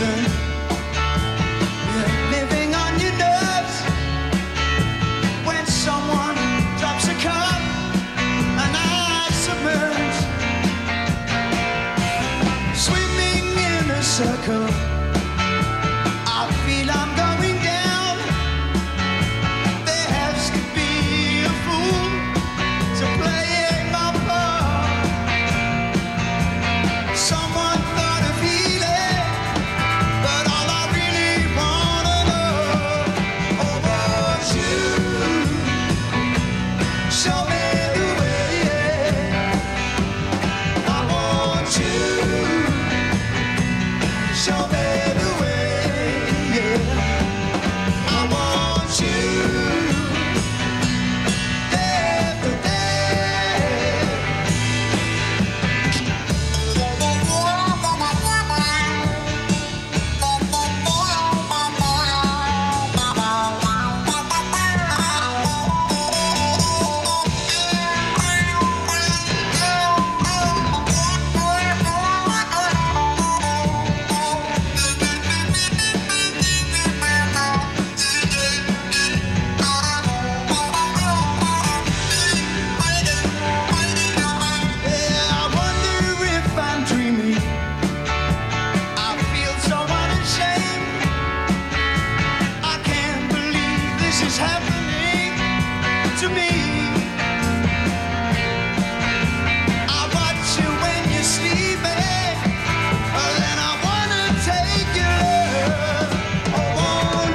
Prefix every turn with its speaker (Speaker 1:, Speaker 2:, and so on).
Speaker 1: listen